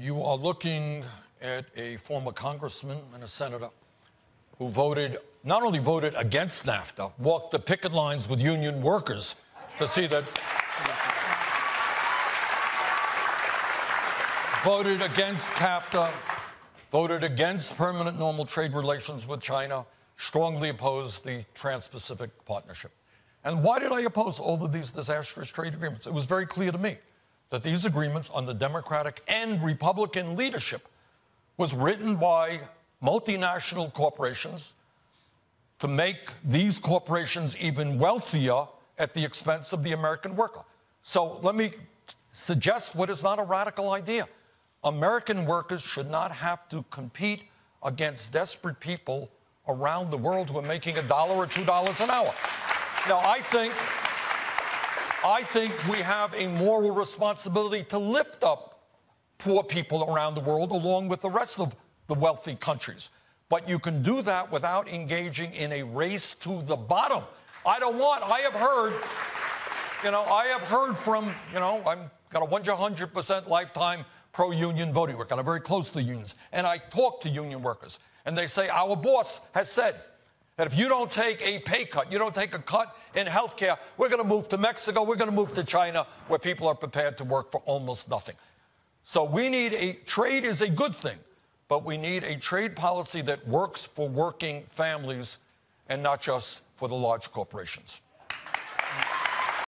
you are looking at a former congressman and a senator who voted, not only voted against NAFTA, walked the picket lines with union workers to see that. voted against CAFTA, voted against permanent normal trade relations with China, strongly opposed the Trans Pacific Partnership. And why did I oppose all of these disastrous trade agreements? It was very clear to me that these agreements on the Democratic and Republican leadership was written by multinational corporations to make these corporations even wealthier at the expense of the American worker. So let me suggest what is not a radical idea. American workers should not have to compete against desperate people around the world who are making a dollar or two dollars an hour. Now, I think, I think we have a moral responsibility to lift up poor people around the world along with the rest of the wealthy countries. But you can do that without engaging in a race to the bottom. I don't want, I have heard, you know, I have heard from, you know, I'm got a 100% lifetime pro union voting work, and I'm very close to unions. And I talk to union workers, and they say, Our boss has said that if you don't take a pay cut, you don't take a cut in health care, we're going to move to Mexico, we're going to move to China, where people are prepared to work for almost nothing. So we need a trade is a good thing, but we need a trade policy that works for working families and not just for the large corporations.